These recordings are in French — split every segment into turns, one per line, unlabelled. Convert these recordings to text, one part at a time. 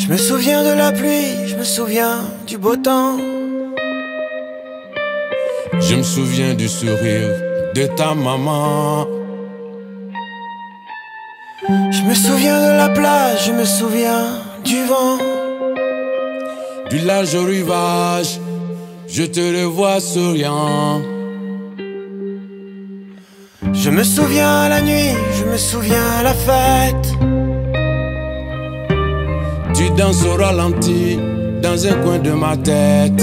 Je me souviens de la pluie, je me souviens du beau temps.
Je me souviens du sourire de ta maman.
Je me souviens de la plage, je me souviens du vent.
Du large rivage, je te revois souriant.
Je me souviens la nuit, je me souviens la fête.
Tu danses au ralenti dans un coin de ma tête.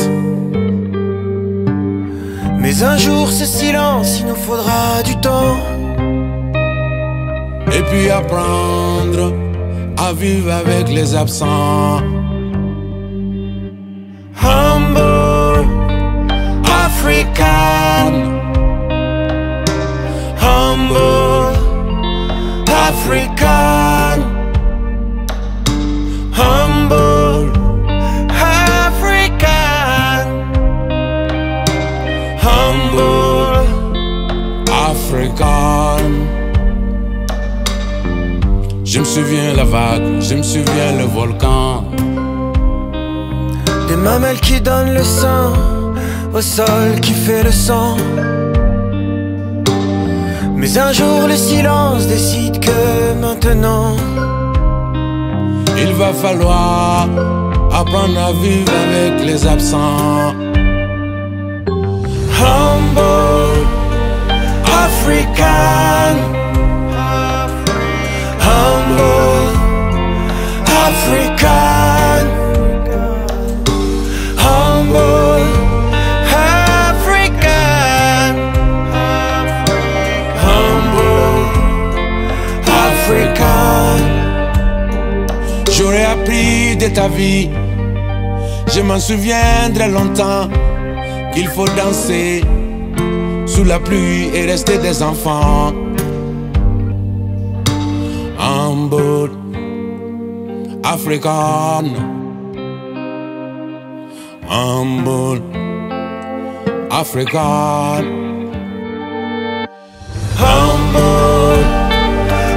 Mais un jour, ce silence, il nous faudra du temps.
Et puis apprendre à vivre avec les absents.
Humble African.
Je me souviens la vague, je me souviens le volcan.
Des mamelles qui donnent le sang au sol qui fait le sang. Mais un jour le silence décide que maintenant
Il va falloir apprendre à vivre avec les absents.
African. Humble African. Humble African.
J'aurais appris de ta vie, je m'en souviendrai longtemps qu'il faut danser sous la pluie et rester des enfants. African, humble. African.
Humble.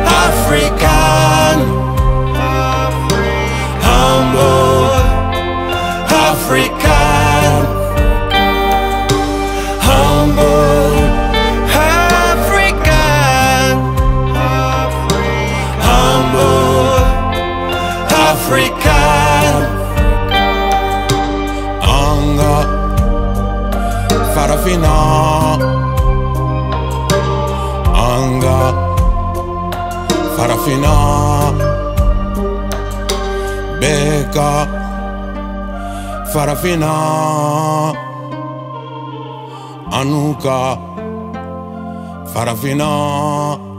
African. Humble. African African
Anga. Farafina. Anga. Farafina. Beka. Farafina. Anuka. Farafina